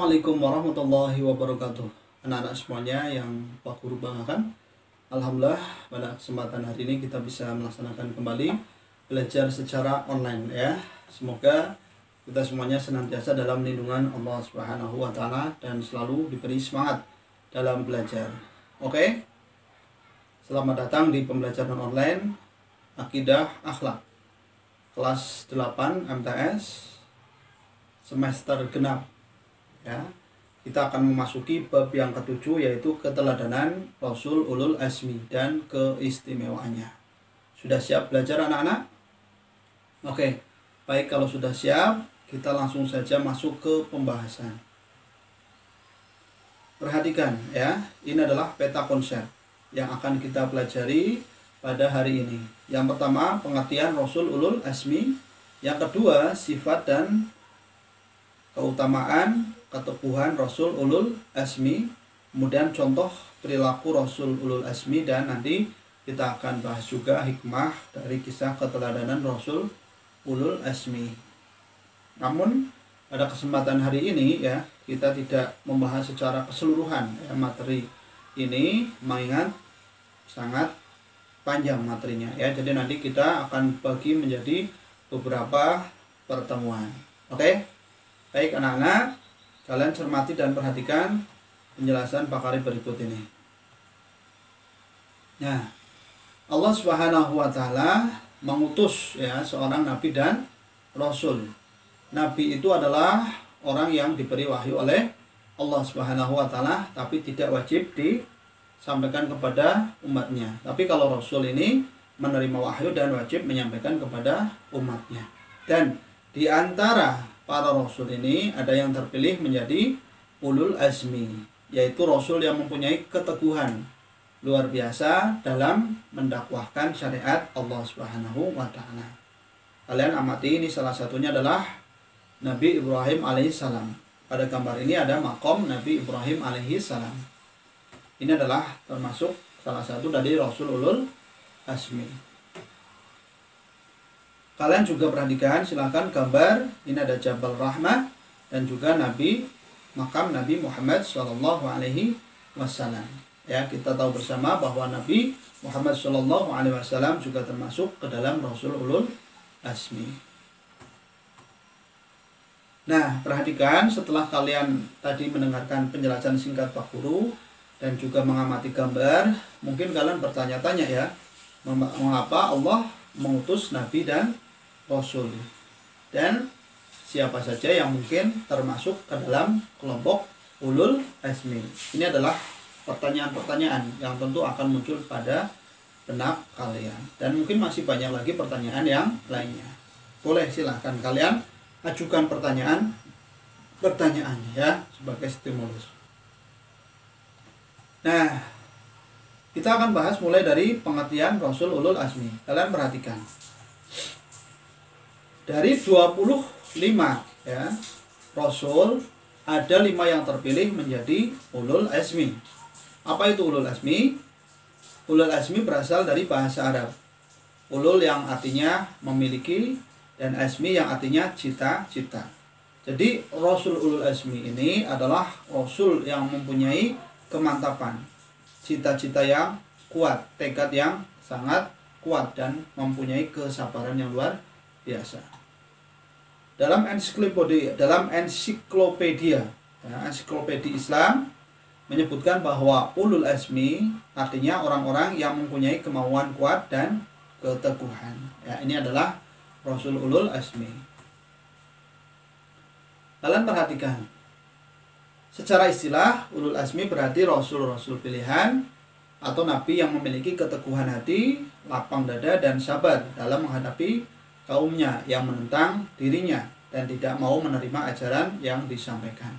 Assalamualaikum warahmatullahi wabarakatuh Anak-anak semuanya yang Pak Guru banggakan Alhamdulillah pada kesempatan hari ini kita bisa melaksanakan kembali Belajar secara online ya Semoga kita semuanya senantiasa dalam lindungan Allah Subhanahu wa taala dan selalu diberi semangat dalam belajar. Oke? Selamat datang di pembelajaran online Akidah Akhlak kelas 8 MTS semester genap ya kita akan memasuki bab yang ketujuh yaitu keteladanan Rasul Ulul Azmi dan keistimewaannya. Sudah siap belajar anak-anak? Oke, baik kalau sudah siap, kita langsung saja masuk ke pembahasan. Perhatikan ya, ini adalah peta konsep yang akan kita pelajari pada hari ini. Yang pertama, pengertian Rasul Ulul Azmi. Yang kedua, sifat dan keutamaan keteguhan Rasul Ulul Asmi kemudian contoh perilaku Rasul Ulul Asmi dan nanti kita akan bahas juga hikmah dari kisah keteladanan Rasul Ulul Asmi namun pada kesempatan hari ini ya kita tidak membahas secara keseluruhan ya, materi ini mengingat sangat panjang materinya ya. Jadi nanti kita akan bagi menjadi beberapa pertemuan. Oke? Okay? baik anak-anak Kalian cermati dan perhatikan penjelasan Pak Karim berikut ini. Nah, Allah Subhanahu wa taala mengutus ya seorang nabi dan rasul. Nabi itu adalah orang yang diberi wahyu oleh Allah Subhanahu wa taala tapi tidak wajib disampaikan kepada umatnya. Tapi kalau rasul ini menerima wahyu dan wajib menyampaikan kepada umatnya. Dan di antara para rasul ini ada yang terpilih menjadi ulul azmi, yaitu rasul yang mempunyai keteguhan luar biasa dalam mendakwahkan syariat Allah Subhanahu wa taala. Kalian amati ini salah satunya adalah Nabi Ibrahim alaihissalam. Pada gambar ini ada makom Nabi Ibrahim alaihissalam. Ini adalah termasuk salah satu dari Rasul Ulul Azmi. Kalian juga perhatikan silahkan gambar ini ada Jabal Rahmah dan juga Nabi makam Nabi Muhammad Shallallahu Alaihi Wasallam. Ya kita tahu bersama bahwa Nabi Muhammad Shallallahu Alaihi Wasallam juga termasuk ke dalam Rasul Ulul Asmi. Nah, perhatikan setelah kalian tadi mendengarkan penjelasan singkat Pak Guru dan juga mengamati gambar, mungkin kalian bertanya-tanya ya, mengapa Allah mengutus Nabi dan Rasul dan siapa saja yang mungkin termasuk ke dalam kelompok ulul azmi. Ini adalah pertanyaan-pertanyaan yang tentu akan muncul pada benak kalian dan mungkin masih banyak lagi pertanyaan yang lainnya. Boleh silahkan kalian ajukan pertanyaan pertanyaan ya sebagai stimulus. Nah, kita akan bahas mulai dari pengertian Rasul Ulul Azmi. Kalian perhatikan dari 25 ya rasul ada lima yang terpilih menjadi ulul azmi. Apa itu ulul azmi? Ulul azmi berasal dari bahasa Arab. Ulul yang artinya memiliki dan azmi yang artinya cita-cita. Jadi Rasul Ulul Azmi ini adalah Rasul yang mempunyai kemantapan, cita-cita yang kuat, tekad yang sangat kuat dan mempunyai kesabaran yang luar biasa dalam ensiklopedia dalam ensiklopedia ya, ensiklopedia Islam menyebutkan bahwa ulul azmi artinya orang-orang yang mempunyai kemauan kuat dan keteguhan. Ya, ini adalah Rasul ulul azmi. Kalian perhatikan. Secara istilah ulul azmi berarti rasul-rasul pilihan atau nabi yang memiliki keteguhan hati, lapang dada dan sabar dalam menghadapi kaumnya yang menentang dirinya dan tidak mau menerima ajaran yang disampaikan.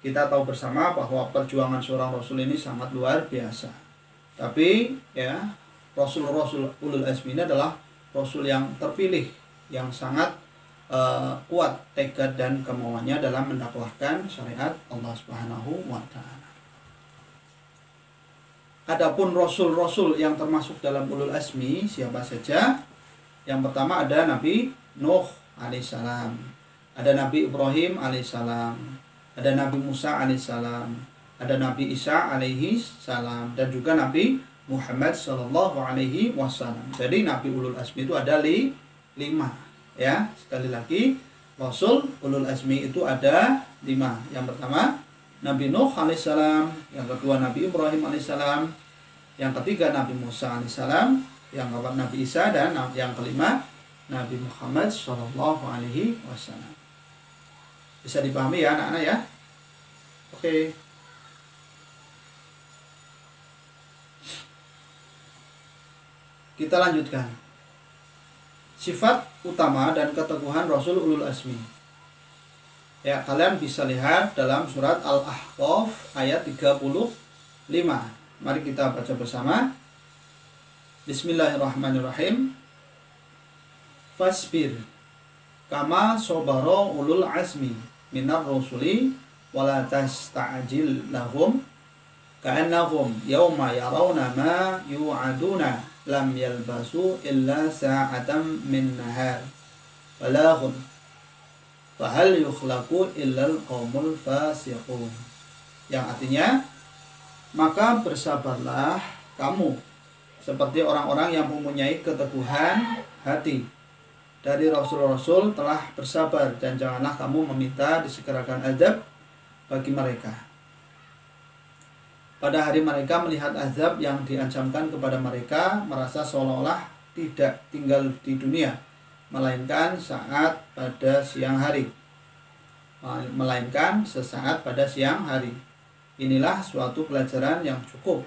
Kita tahu bersama bahwa perjuangan seorang rasul ini sangat luar biasa. Tapi ya, rasul-rasul ulul azmi ini adalah rasul yang terpilih yang sangat uh, kuat tekad dan kemauannya dalam mendakwahkan syariat Allah Subhanahu wa taala. Adapun rasul-rasul yang termasuk dalam ulul azmi siapa saja? Yang pertama ada Nabi Nuh alaihissalam, ada Nabi Ibrahim alaihissalam, ada Nabi Musa alaihissalam, ada Nabi Isa alaihi salam dan juga Nabi Muhammad Shallallahu alaihi wasallam. Jadi Nabi ulul azmi itu ada li, lima. Ya. Sekali lagi. Rasul ulul azmi itu ada lima. Yang pertama Nabi Nuh alaihissalam, yang kedua Nabi Ibrahim alaihissalam, yang ketiga Nabi Musa alaihissalam, yang keempat Nabi Isa dan yang kelima Nabi Muhammad Shallallahu alaihi wasallam. Bisa dipahami ya anak-anak ya? Oke. Kita lanjutkan. Sifat utama dan keteguhan Rasul Ulul Azmi. Ya, kalian bisa lihat dalam surat Al-Ahqaf ayat 35. Mari kita baca bersama. Bismillahirrahmanirrahim. Fasbir. Kama sobaro ulul azmi minar rusuli wala tasta'jil lahum ka'annahum yawma yarawna ma yu'aduna lam yalbasu illa sa'atan min nahar. Balaghun fahal yukhlaqu illal qawmul fasiqun. Yang artinya maka bersabarlah kamu seperti orang-orang yang mempunyai keteguhan hati dari rasul-rasul telah bersabar dan janganlah kamu meminta disegerakan azab bagi mereka pada hari mereka melihat azab yang diancamkan kepada mereka, merasa seolah-olah tidak tinggal di dunia, melainkan saat pada siang hari. Melainkan sesaat pada siang hari. Inilah suatu pelajaran yang cukup.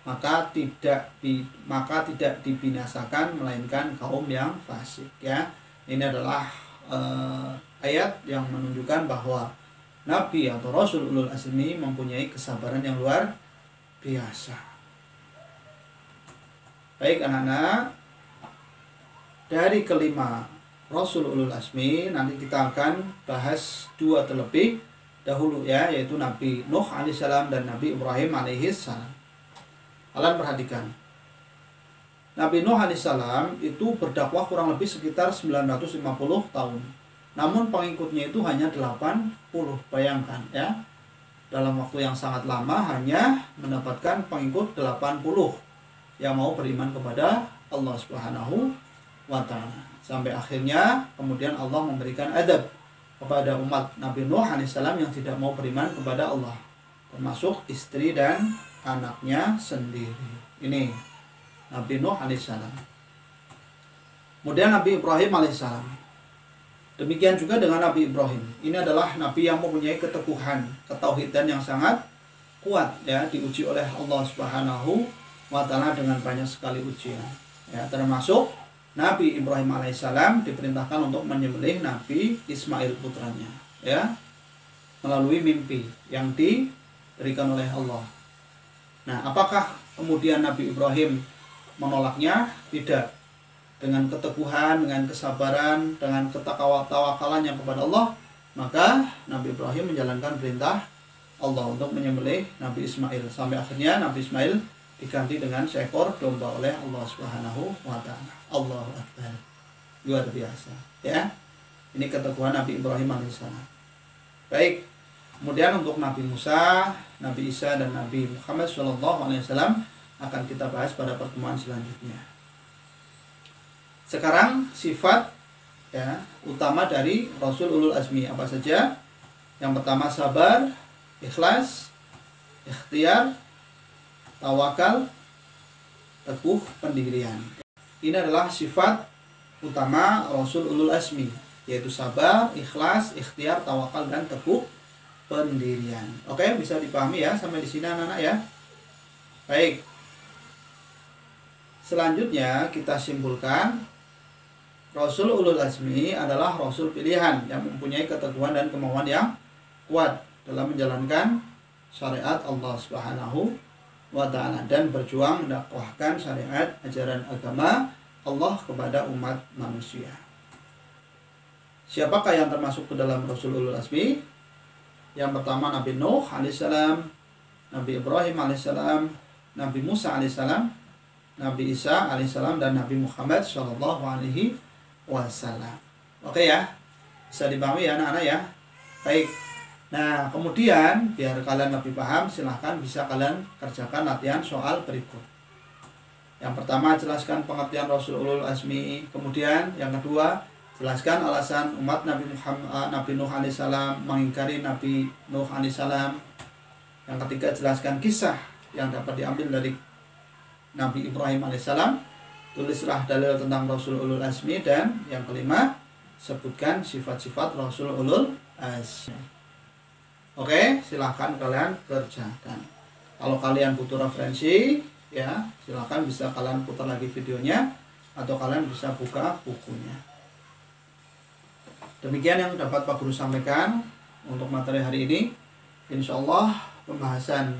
Maka tidak di, maka tidak dibinasakan melainkan kaum yang fasik ya. Ini adalah uh, ayat yang menunjukkan bahwa Nabi atau Rasul Ulul Azmi mempunyai kesabaran yang luar biasa. Baik anak-anak, dari kelima Rasul Ulul Azmi nanti kita akan bahas dua terlebih dahulu ya yaitu Nabi Nuh alaihissalam dan Nabi Ibrahim alaihissalam. Kalian perhatikan. Nabi Nuh alaihissalam itu berdakwah kurang lebih sekitar 950 tahun namun pengikutnya itu hanya 80, bayangkan ya. Dalam waktu yang sangat lama hanya mendapatkan pengikut 80 yang mau beriman kepada Allah Subhanahu wa taala. Sampai akhirnya kemudian Allah memberikan adab kepada umat Nabi Nuh alaihissalam yang tidak mau beriman kepada Allah termasuk istri dan anaknya sendiri. Ini Nabi Nuh alaihissalam. Kemudian Nabi Ibrahim alaihissalam Demikian juga dengan Nabi Ibrahim. Ini adalah nabi yang mempunyai keteguhan, ketauhidan yang sangat kuat ya, diuji oleh Allah Subhanahu wa taala dengan banyak sekali ujian. Ya, termasuk Nabi Ibrahim alaihissalam diperintahkan untuk menyembelih Nabi Ismail putranya, ya. Melalui mimpi yang diberikan oleh Allah. Nah, apakah kemudian Nabi Ibrahim menolaknya? Tidak dengan keteguhan, dengan kesabaran, dengan ketawakalannya kepada Allah, maka Nabi Ibrahim menjalankan perintah Allah untuk menyembelih Nabi Ismail sampai akhirnya Nabi Ismail diganti dengan seekor domba oleh Allah Subhanahu wa taala. Allahu akbar. Luar biasa, ya. Ini keteguhan Nabi Ibrahim alaihissalam. Baik. Kemudian untuk Nabi Musa, Nabi Isa dan Nabi Muhammad Shallallahu alaihi wasallam akan kita bahas pada pertemuan selanjutnya. Sekarang sifat ya utama dari Rasul Ulul Azmi apa saja? Yang pertama sabar, ikhlas, ikhtiar, tawakal, teguh pendirian. Ini adalah sifat utama Rasul Ulul Azmi yaitu sabar, ikhlas, ikhtiar, tawakal dan teguh pendirian. Oke, bisa dipahami ya sampai di sini anak-anak ya. Baik. Selanjutnya kita simpulkan Rasul Ulul Azmi adalah Rasul pilihan yang mempunyai keteguhan dan kemauan yang kuat dalam menjalankan syariat Allah Subhanahu wa taala dan berjuang mendakwahkan syariat ajaran agama Allah kepada umat manusia. Siapakah yang termasuk ke dalam Rasul Ulul Azmi? Yang pertama Nabi Nuh alaihissalam, Nabi Ibrahim alaihissalam, Nabi Musa alaihissalam, Nabi Isa alaihissalam dan Nabi Muhammad shallallahu alaihi wasallam. Oke ya, bisa dipahami ya anak-anak ya. Baik, Nah, kemudian biar kalian lebih paham, silahkan bisa kalian kerjakan latihan soal berikut. Yang pertama, jelaskan pengertian Rasul Ulul Azmi. Kemudian, yang kedua, jelaskan alasan umat Nabi Muhammad, eh, Nabi Nuh alaihissalam mengingkari Nabi Nuh alaihissalam. Yang ketiga, jelaskan kisah yang dapat diambil dari Nabi Ibrahim alaihissalam. Tulislah dalil tentang Rasul Ulul Azmi dan yang kelima, sebutkan sifat-sifat Rasul Ulul Azmi. Oke, silahkan kalian kerjakan. Kalau kalian butuh referensi, ya silahkan bisa kalian putar lagi videonya atau kalian bisa buka bukunya. Demikian yang dapat Pak Guru sampaikan untuk materi hari ini. Insya Allah pembahasan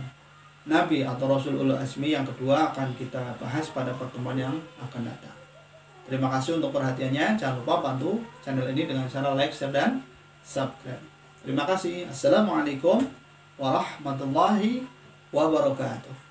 Nabi atau Rasul Ul Azmi yang kedua akan kita bahas pada pertemuan yang akan datang. Terima kasih untuk perhatiannya. Jangan lupa bantu channel ini dengan cara like, share, dan subscribe. Terima kasih. Assalamualaikum warahmatullahi wabarakatuh.